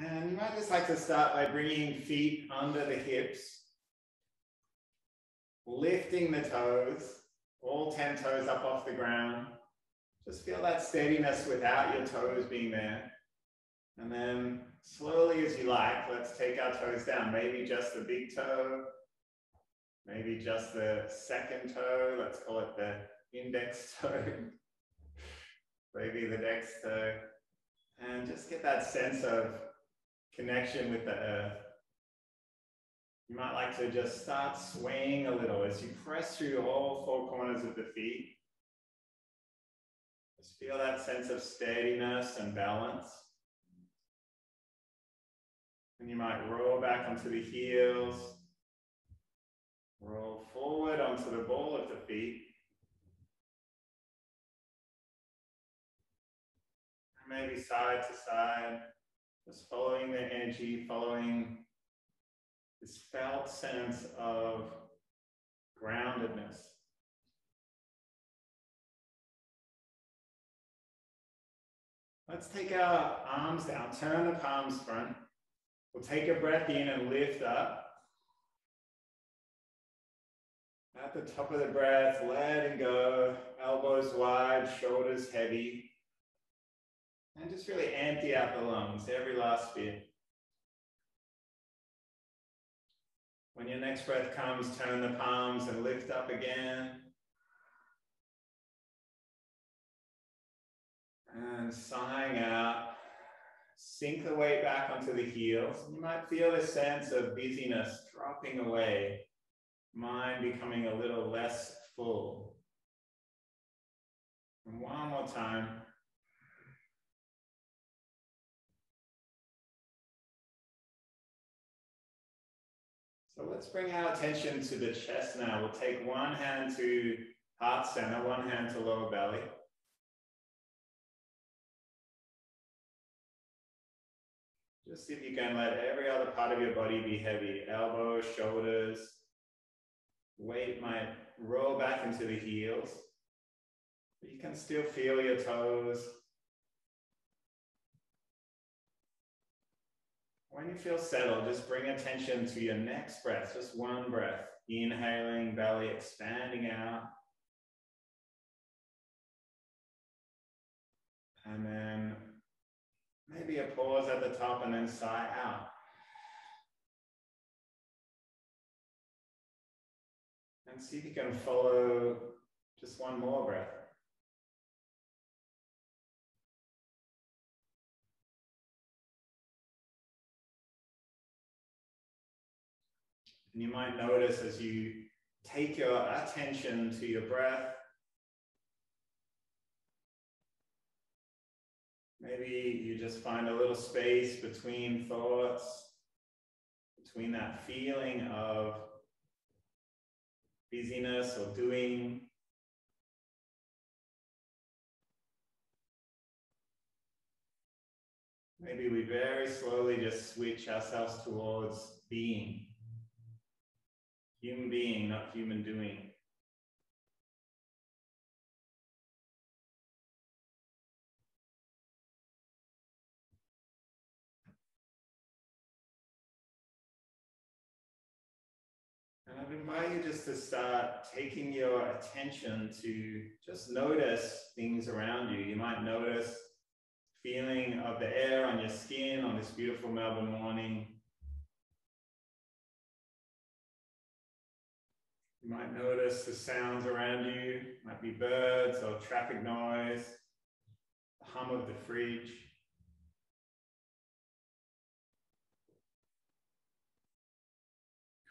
And you might just like to start by bringing feet under the hips, lifting the toes, all 10 toes up off the ground. Just feel that steadiness without your toes being there. And then slowly as you like, let's take our toes down. Maybe just the big toe, maybe just the second toe. Let's call it the index toe. maybe the next toe. And just get that sense of connection with the earth. You might like to just start swaying a little as you press through all four corners of the feet. Just feel that sense of steadiness and balance. And you might roll back onto the heels, roll forward onto the ball of the feet. maybe side to side, just following the energy, following this felt sense of groundedness. Let's take our arms down, turn the palms front. We'll take a breath in and lift up. At the top of the breath, letting go, elbows wide, shoulders heavy. And just really empty out the lungs, every last bit. When your next breath comes, turn the palms and lift up again. And sighing out, sink the weight back onto the heels. You might feel a sense of busyness dropping away, mind becoming a little less full. And one more time. So let's bring our attention to the chest now. We'll take one hand to heart center, one hand to lower belly. Just see if you can let every other part of your body be heavy. Elbows, shoulders. Weight might roll back into the heels. But you can still feel your toes, When you feel settled, just bring attention to your next breath, just one breath. Inhaling, belly expanding out. And then maybe a pause at the top and then sigh out. And see if you can follow just one more breath. And you might notice as you take your attention to your breath, maybe you just find a little space between thoughts, between that feeling of busyness or doing. Maybe we very slowly just switch ourselves towards being. Human being, not human doing. And I'd invite you just to start taking your attention to just notice things around you. You might notice feeling of the air on your skin on this beautiful Melbourne morning. You might notice the sounds around you, might be birds or traffic noise, the hum of the fridge.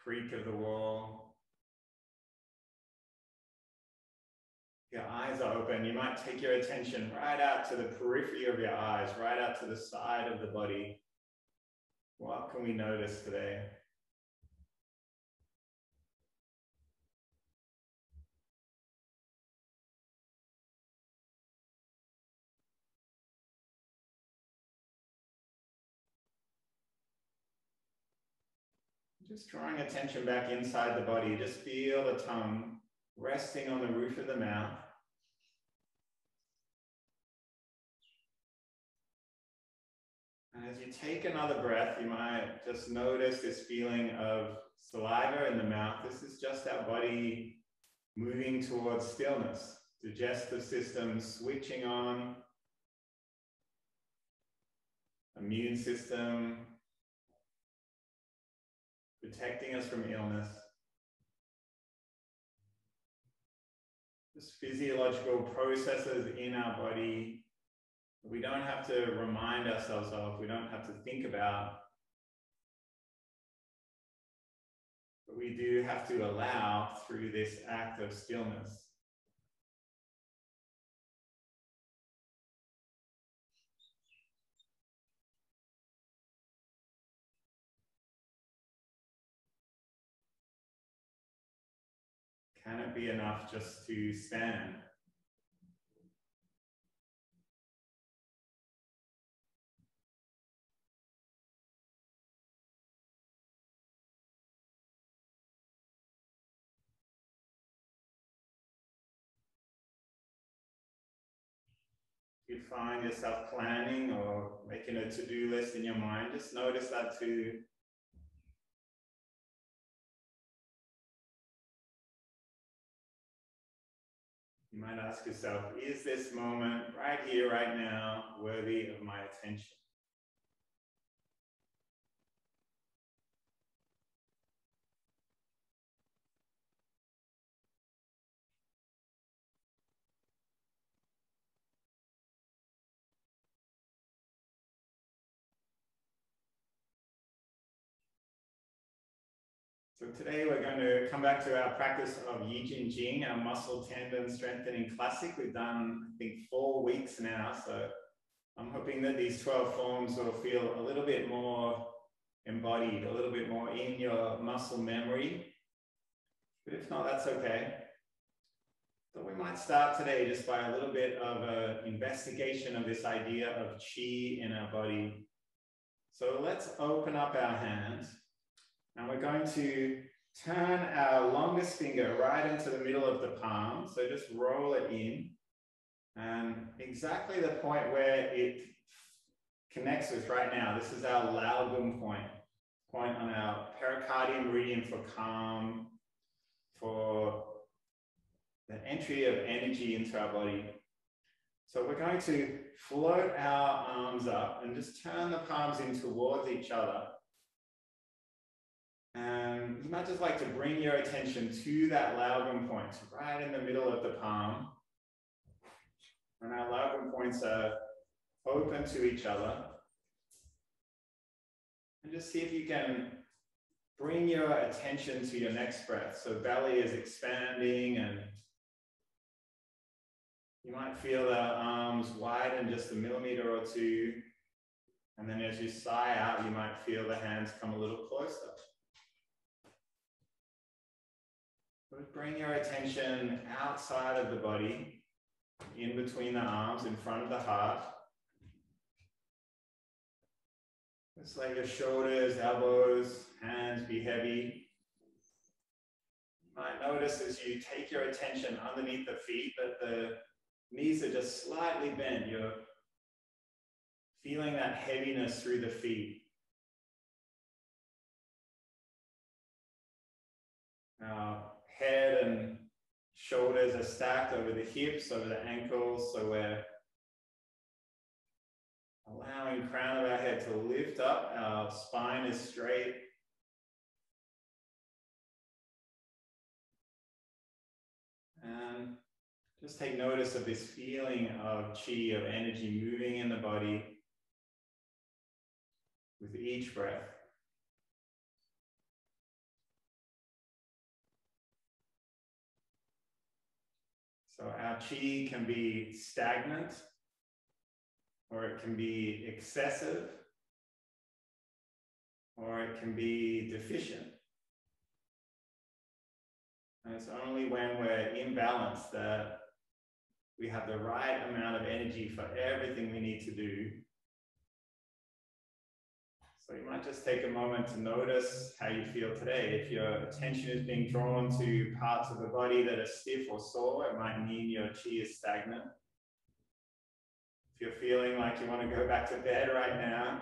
Creak of the wall. Your eyes are open. You might take your attention right out to the periphery of your eyes, right out to the side of the body. What can we notice today? Just drawing attention back inside the body, just feel the tongue resting on the roof of the mouth. And as you take another breath, you might just notice this feeling of saliva in the mouth. This is just our body moving towards stillness, digestive system switching on, immune system protecting us from illness. Just physiological processes in our body we don't have to remind ourselves of, we don't have to think about. But we do have to allow through this act of stillness. Can it be enough just to stand? you find yourself planning or making a to-do list in your mind, just notice that too. You might ask yourself, is this moment right here, right now, worthy of my attention? Today we're going to come back to our practice of Yi Jin Jing, our muscle tendon strengthening classic. We've done, I think, four weeks now. So I'm hoping that these 12 forms will feel a little bit more embodied, a little bit more in your muscle memory. But if not, that's okay. So we might start today just by a little bit of an investigation of this idea of chi in our body. So let's open up our hands and we're going to turn our longest finger right into the middle of the palm. So just roll it in. And exactly the point where it connects with right now, this is our Laogong point, point on our pericardium meridian for calm, for the entry of energy into our body. So we're going to float our arms up and just turn the palms in towards each other and you might just like to bring your attention to that Laogong point, right in the middle of the palm. And our Laogong points are open to each other. And just see if you can bring your attention to your next breath. So belly is expanding and you might feel the arms widen just a millimeter or two. And then as you sigh out, you might feel the hands come a little closer. Bring your attention outside of the body, in between the arms, in front of the heart. Just let your shoulders, elbows, hands be heavy. You might notice as you take your attention underneath the feet that the knees are just slightly bent. You're feeling that heaviness through the feet. Now, head and shoulders are stacked over the hips, over the ankles. So we're allowing crown of our head to lift up. Our spine is straight. And just take notice of this feeling of chi, of energy moving in the body with each breath. So our chi can be stagnant or it can be excessive or it can be deficient. And it's only when we're in balance that we have the right amount of energy for everything we need to do so you might just take a moment to notice how you feel today. If your attention is being drawn to parts of the body that are stiff or sore, it might mean your chi is stagnant. If you're feeling like you want to go back to bed right now,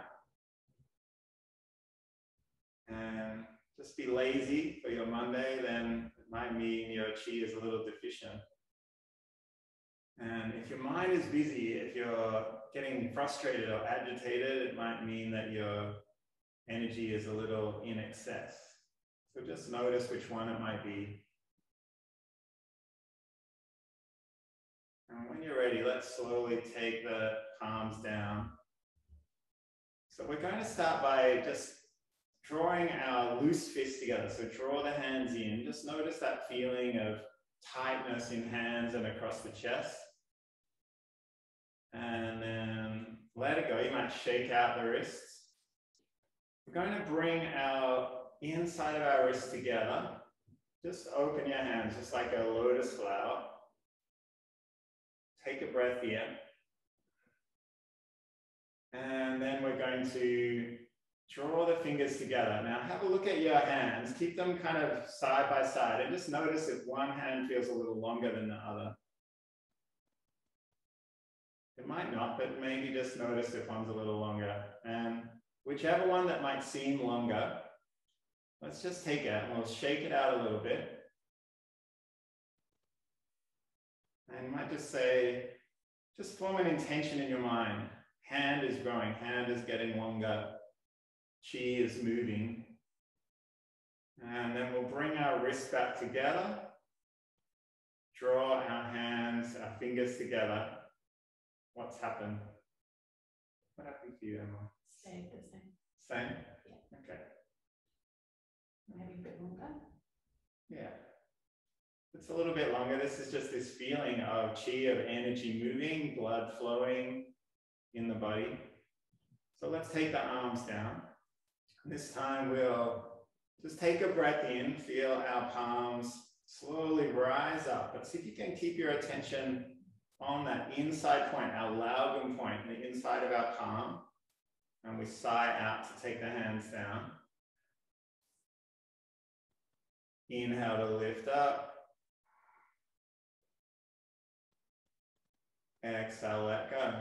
And just be lazy for your Monday, then it might mean your chi is a little deficient. And if your mind is busy, if you're getting frustrated or agitated, it might mean that your energy is a little in excess. So just notice which one it might be. And when you're ready, let's slowly take the palms down. So we're going to start by just drawing our loose fists together. So draw the hands in. Just notice that feeling of tightness in hands and across the chest. And then let it go. You might shake out the wrists. We're going to bring our inside of our wrists together. Just open your hands, just like a lotus flower. Take a breath here. And then we're going to draw the fingers together. Now have a look at your hands. Keep them kind of side by side and just notice if one hand feels a little longer than the other. It might not, but maybe just notice if one's a little longer. And whichever one that might seem longer, let's just take it and we'll shake it out a little bit. And might just say, just form an intention in your mind. Hand is growing, hand is getting longer, chi is moving. And then we'll bring our wrists back together, draw our hands, our fingers together. What's happened? What happened to you, Emma? Stayed the same. Same? Yeah. Okay. Maybe a bit longer. Yeah. It's a little bit longer. This is just this feeling of chi, of energy moving, blood flowing in the body. So let's take the arms down. This time we'll just take a breath in, feel our palms slowly rise up. But see if you can keep your attention on that inside point, our Laogong point, the inside of our palm. And we sigh out to take the hands down. Inhale to lift up. Exhale, let go.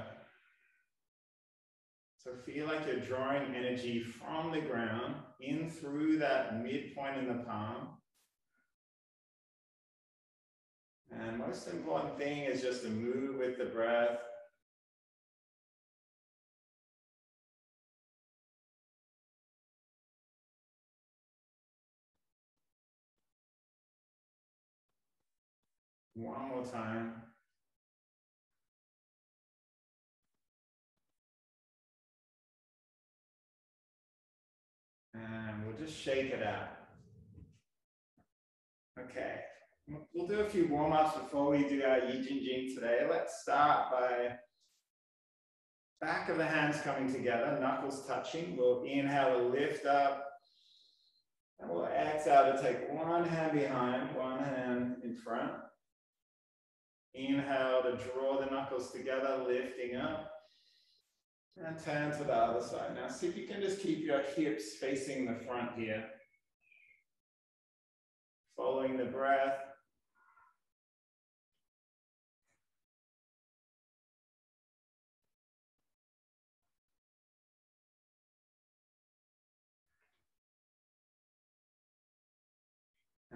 So feel like you're drawing energy from the ground in through that midpoint in the palm. And most important thing is just to move with the breath. One more time. And we'll just shake it out. Okay, we'll do a few warm-ups before we do our Yi Jin Jing today. Let's start by back of the hands coming together, knuckles touching. We'll inhale to lift up. And we'll exhale to take one hand behind, one hand in front. Inhale to draw the knuckles together, lifting up. And turn to the other side. Now see if you can just keep your hips facing the front here. Following the breath.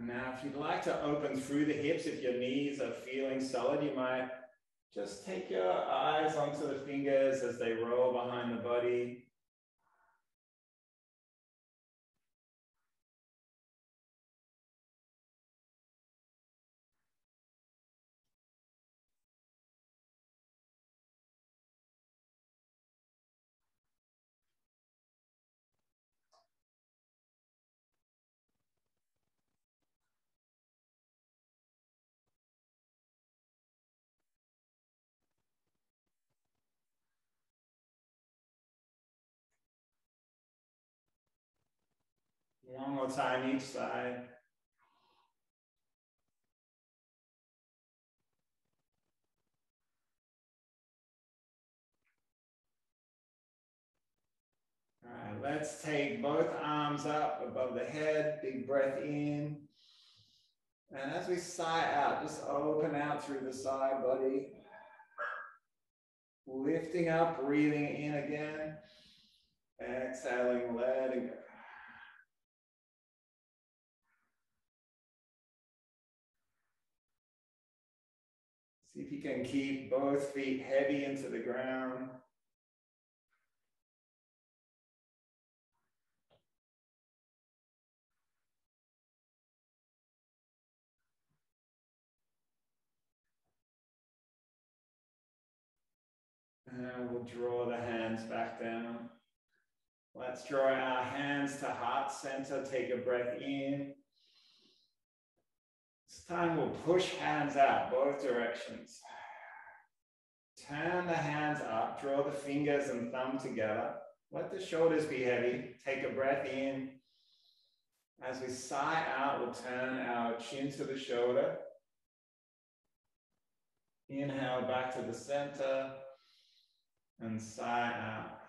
Now if you'd like to open through the hips, if your knees are feeling solid, you might just take your eyes onto the fingers as they roll behind the body. One more time each side. All right, let's take both arms up above the head, big breath in. And as we sigh out, just open out through the side body. Lifting up, breathing in again. Exhaling, letting go. If you can keep both feet heavy into the ground. And we'll draw the hands back down. Let's draw our hands to heart center. Take a breath in. Time we'll push hands out both directions. Turn the hands up, draw the fingers and thumb together. Let the shoulders be heavy. Take a breath in. As we sigh out, we'll turn our chin to the shoulder. Inhale back to the center and sigh out.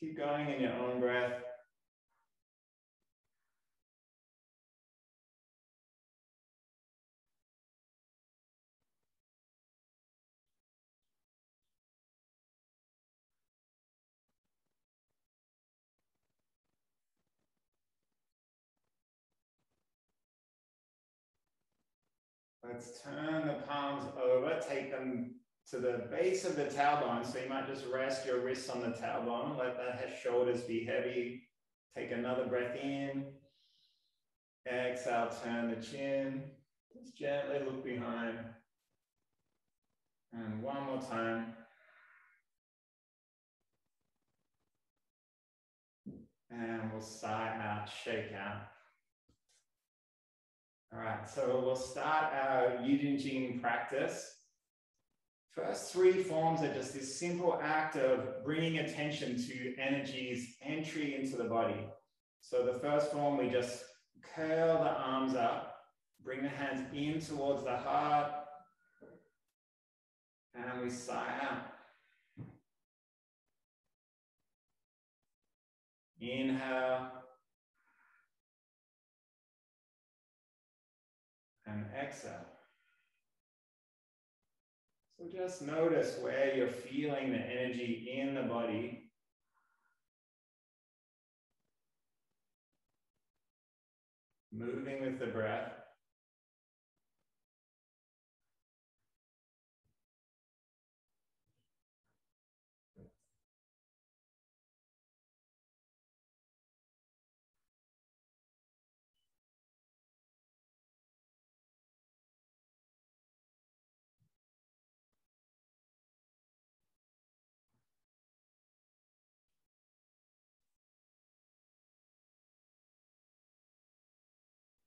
Keep going in your own breath. Let's turn the palms over, take them to the base of the tailbone. So you might just rest your wrists on the tailbone, let the shoulders be heavy. Take another breath in. Exhale, turn the chin. Just gently look behind. And one more time. And we'll sigh out, shake out. All right, so we'll start our Yi Jin practice. First three forms are just this simple act of bringing attention to energy's entry into the body. So the first form, we just curl the arms up, bring the hands in towards the heart, and we sigh out. Inhale. And exhale. So just notice where you're feeling the energy in the body. Moving with the breath.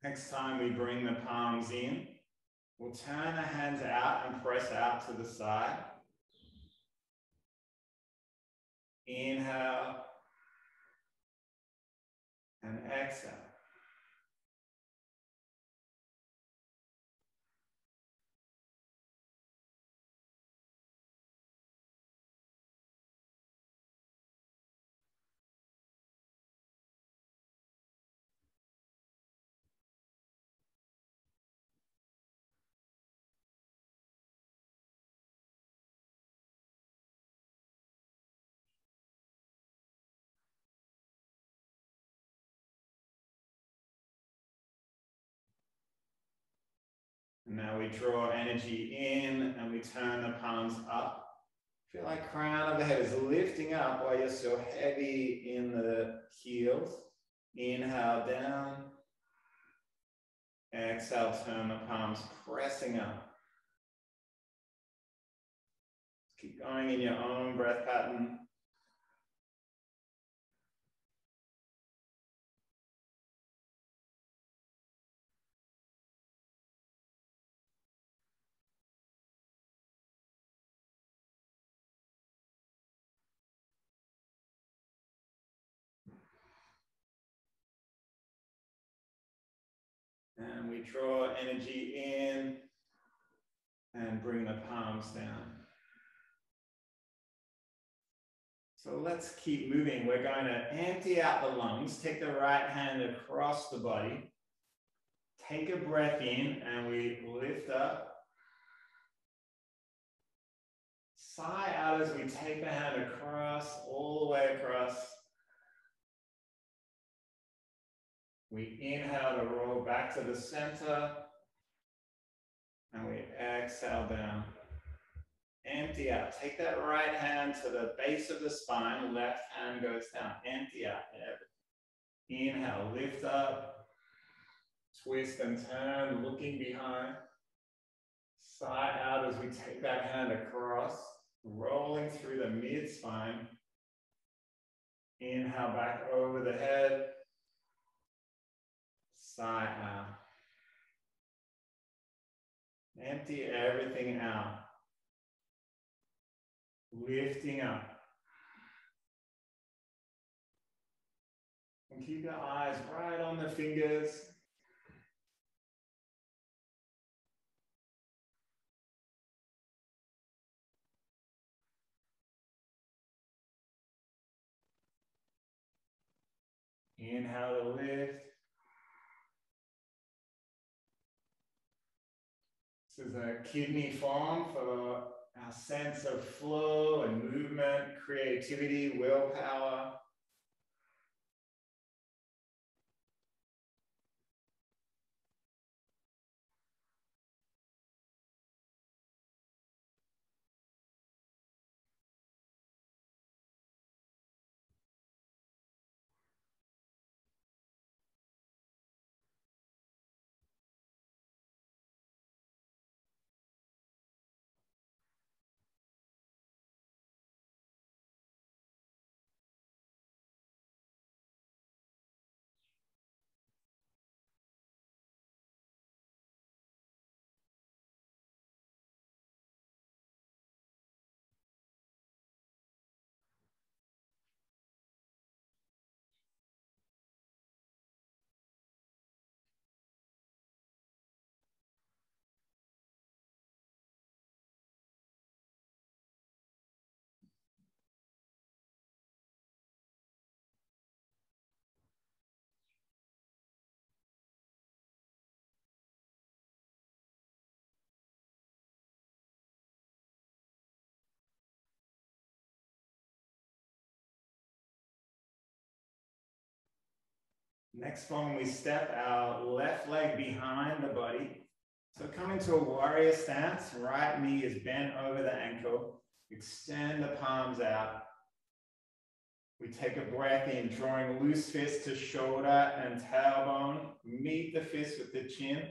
Next time we bring the palms in, we'll turn the hands out and press out to the side. Inhale and exhale. Now we draw energy in and we turn the palms up. Feel like crown of the head is lifting up while you're still heavy in the heels. Inhale down. Exhale, turn the palms pressing up. Keep going in your own breath pattern. We draw energy in and bring the palms down. So let's keep moving. We're going to empty out the lungs, take the right hand across the body, take a breath in, and we lift up. Sigh out as we take the hand across, all the way across. We inhale to roll back to the center. And we exhale down. Empty out. Take that right hand to the base of the spine. Left hand goes down. Empty out. Inhale, lift up. Twist and turn, looking behind. Sigh out as we take that hand across, rolling through the mid spine. Inhale back over the head. Out. Empty everything out. Lifting up. And keep your eyes right on the fingers. Inhale to lift. This is a kidney form for our sense of flow and movement, creativity, willpower. Next one, we step our left leg behind the body. So come into a warrior stance. Right knee is bent over the ankle. Extend the palms out. We take a breath in, drawing loose fist to shoulder and tailbone. Meet the fist with the chin.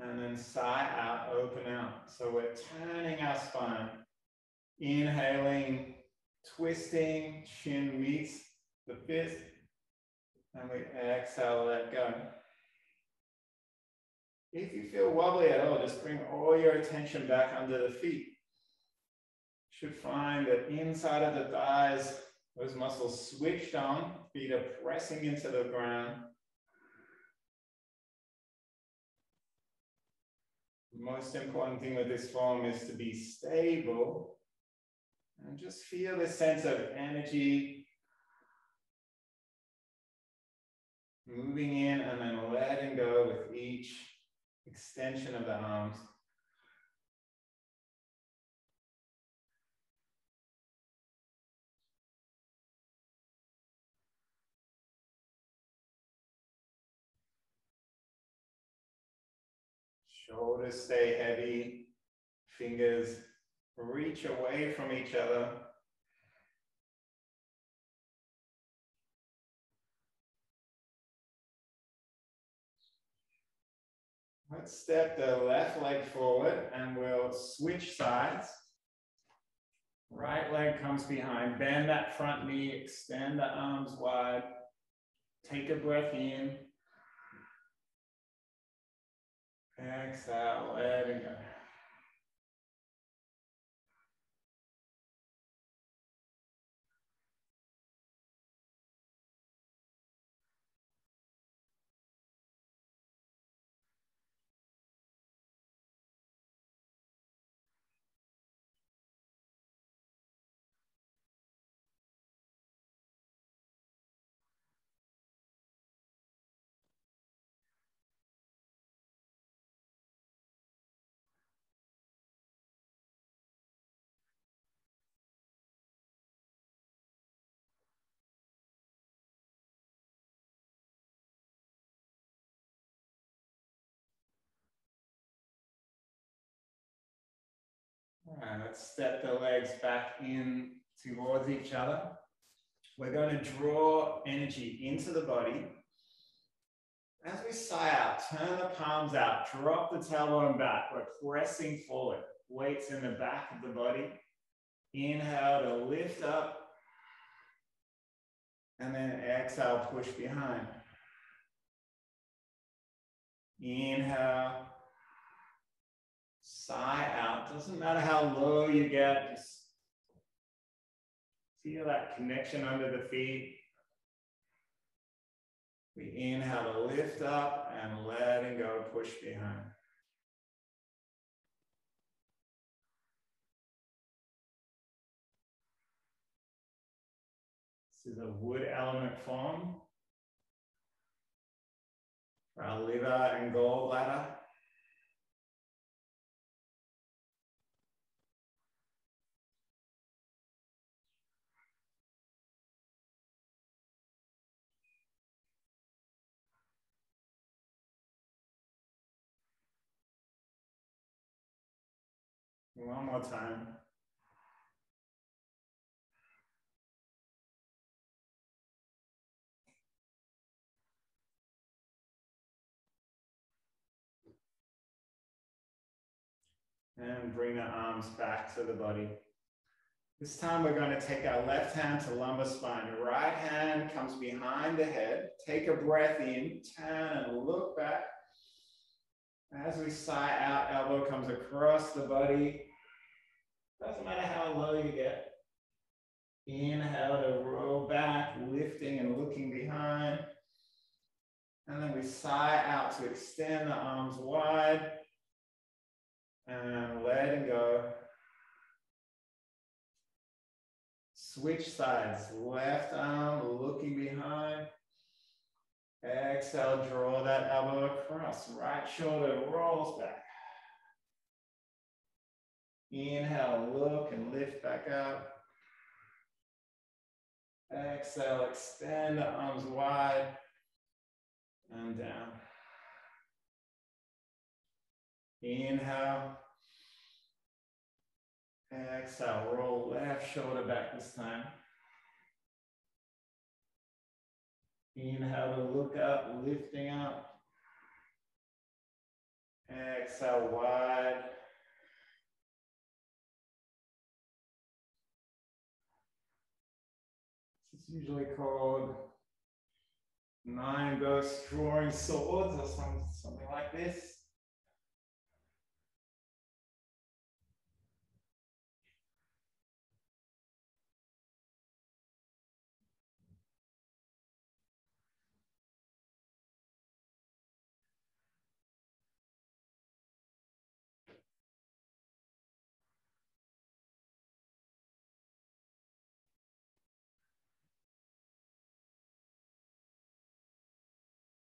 And then sigh out, open out. So we're turning our spine. Inhaling, twisting, chin meets the fist. And we exhale, let go. If you feel wobbly at all, just bring all your attention back under the feet. You should find that inside of the thighs, those muscles switched on, feet are pressing into the ground. The most important thing with this form is to be stable and just feel this sense of energy moving in and then letting go with each extension of the arms. Shoulders stay heavy, fingers reach away from each other. Let's step the left leg forward and we'll switch sides. Right leg comes behind. Bend that front knee, extend the arms wide. Take a breath in. Exhale, letting go. Right, let's step the legs back in towards each other. We're going to draw energy into the body. As we sigh out, turn the palms out, drop the tailbone back. We're pressing forward. Weights in the back of the body. Inhale to lift up. And then exhale, push behind. Inhale. Sigh out. Doesn't matter how low you get, just feel that connection under the feet. We inhale to lift up and letting go, push behind. This is a wood element form for our liver and gallbladder. One more time. And bring the arms back to the body. This time we're going to take our left hand to lumbar spine. Right hand comes behind the head. Take a breath in, turn and look back. As we sigh out, elbow comes across the body. Doesn't matter how low you get. Inhale to roll back, lifting and looking behind. And then we sigh out to extend the arms wide and letting go. Switch sides, left arm looking behind. Exhale, draw that elbow across. Right shoulder rolls back. Inhale, look and lift back up. Exhale, extend the arms wide and down. Inhale. Exhale, roll left shoulder back this time. Inhale to look up, lifting up. Exhale wide. Usually called nine ghosts drawing swords or some, something like this.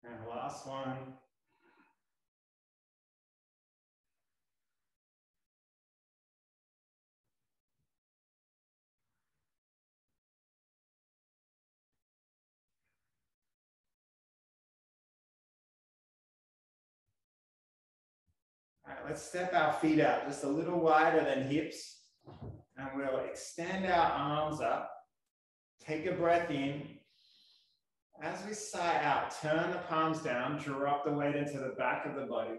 And last one. All right, let's step our feet out just a little wider than hips. And we'll extend our arms up. Take a breath in. As we sigh out, turn the palms down, drop the weight into the back of the body.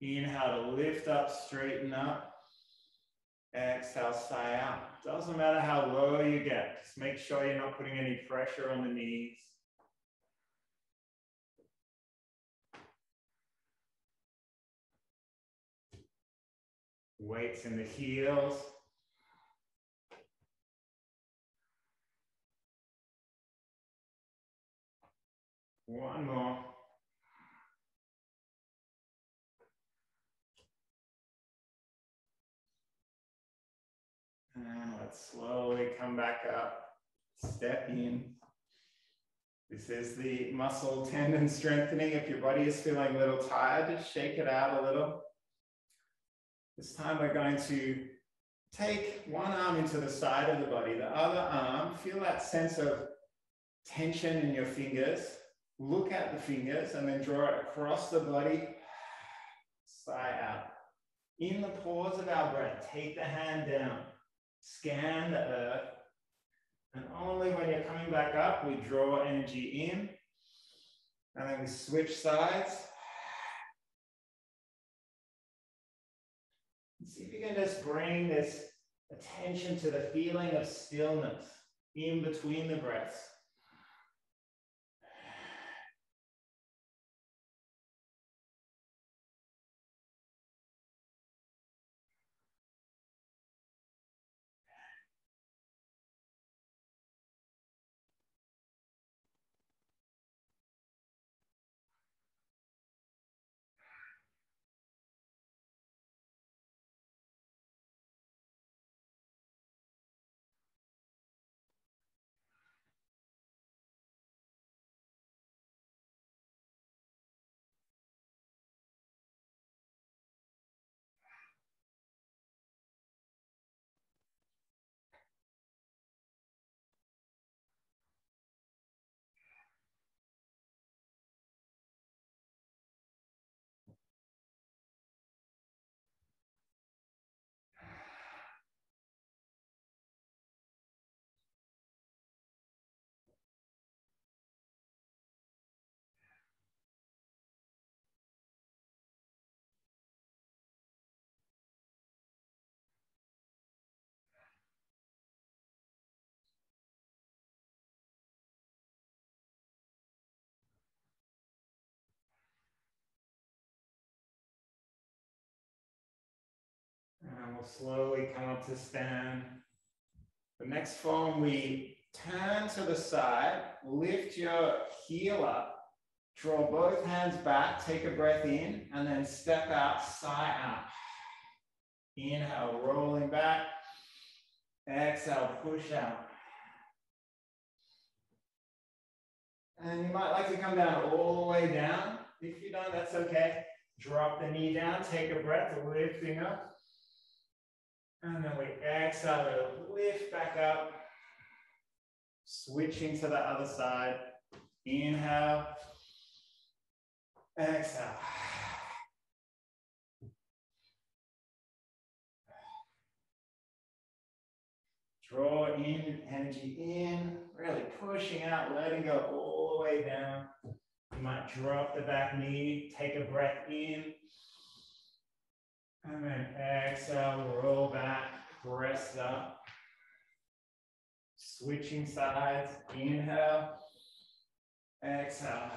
Inhale to lift up, straighten up. Exhale, sigh out. Doesn't matter how low you get, just make sure you're not putting any pressure on the knees. Weights in the heels. One more. And let's slowly come back up, step in. This is the muscle tendon strengthening. If your body is feeling a little tired, just shake it out a little. This time we're going to take one arm into the side of the body, the other arm, feel that sense of tension in your fingers. Look at the fingers and then draw it across the body. Sigh out. in the pause of our breath, take the hand down, scan the earth, and only when you're coming back up, we draw energy in, and then we switch sides. See if you can just bring this attention to the feeling of stillness in between the breaths. And we'll slowly come up to stand. The next form, we turn to the side, lift your heel up, draw both hands back, take a breath in, and then step out, sigh out. Inhale, rolling back. Exhale, push out. And you might like to come down all the way down. If you don't, that's okay. Drop the knee down, take a breath, lifting up. And then we exhale, lift back up. Switching to the other side. Inhale. Exhale. Draw in energy in, really pushing out, letting go all the way down. You might drop the back knee, take a breath in. And then exhale, roll back, press up. Switching sides, inhale, exhale.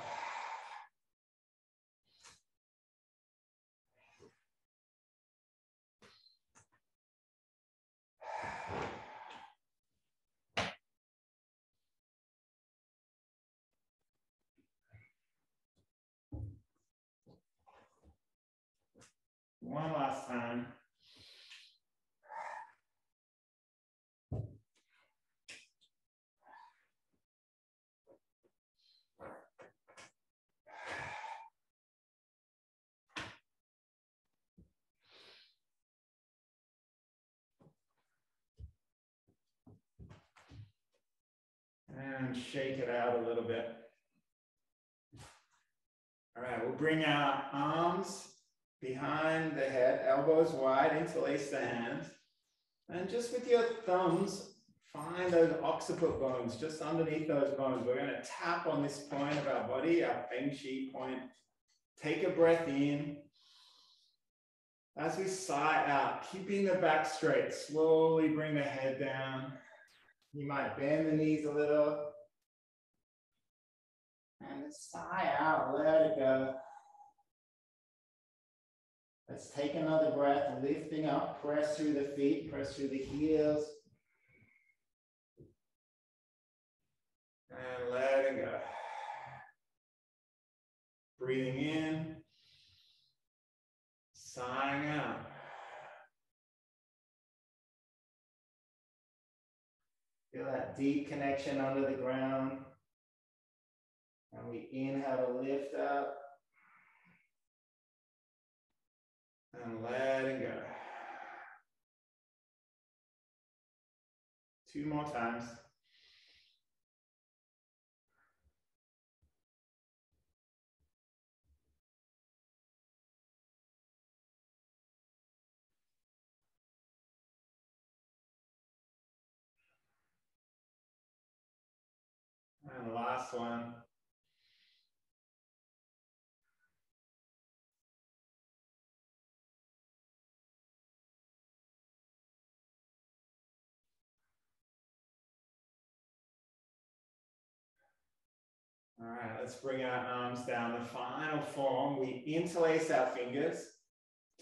One last time. And shake it out a little bit. All right, we'll bring our arms behind the head, elbows wide, interlace the hands. And just with your thumbs, find those occiput bones just underneath those bones. We're to tap on this point of our body, our Feng Chi point. Take a breath in. As we sigh out, keeping the back straight, slowly bring the head down. You might bend the knees a little. And sigh out, let it go. Let's take another breath, lifting up, press through the feet, press through the heels. And letting go. Breathing in, sighing out. Feel that deep connection under the ground. And we inhale to lift up. and letting go. Two more times. And last one. All right, let's bring our arms down. The final form, we interlace our fingers,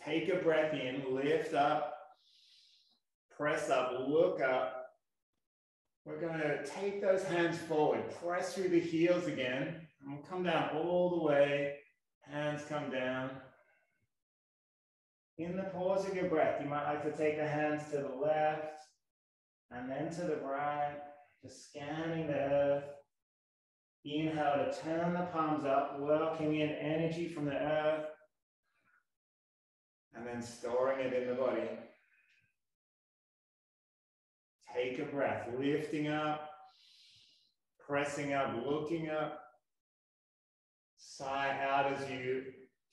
take a breath in, lift up, press up, look up. We're going to take those hands forward, press through the heels again, and we'll come down all the way. Hands come down. In the pause of your breath, you might like to take the hands to the left and then to the right, just scanning the earth. Inhale to turn the palms up, welcoming in energy from the earth, and then storing it in the body. Take a breath, lifting up, pressing up, looking up. Sigh out as you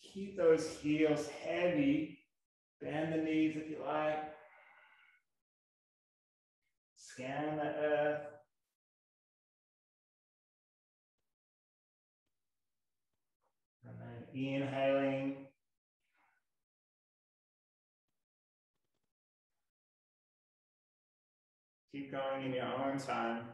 keep those heels heavy. Bend the knees if you like. Scan the earth. Inhaling. Keep going in your own time.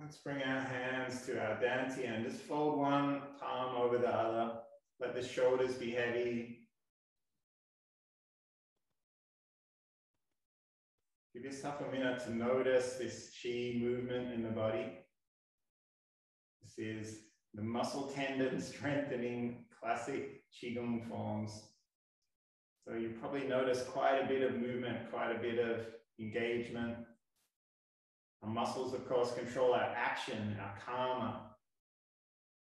Let's bring our hands to our dantian. Just fold one palm over the other. Let the shoulders be heavy. Give yourself a minute to notice this chi movement in the body. This is the muscle tendon strengthening classic Qigong forms. So you probably notice quite a bit of movement, quite a bit of engagement. Our muscles, of course, control our action, our karma.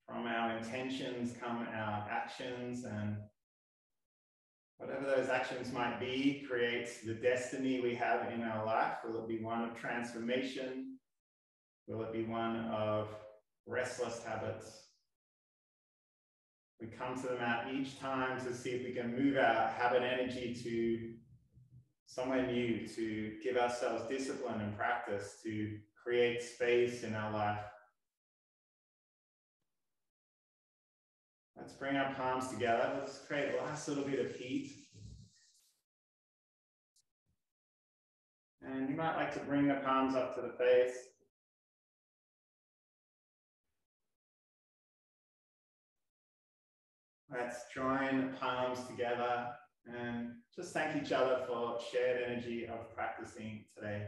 From our intentions come our actions, and whatever those actions might be creates the destiny we have in our life. Will it be one of transformation? Will it be one of restless habits? We come to the mat each time to see if we can move our habit energy to somewhere new, to give ourselves discipline and practice, to create space in our life. Let's bring our palms together. Let's create a last little bit of heat. And you might like to bring the palms up to the face. Let's join the palms together and just thank each other for shared energy of practicing today.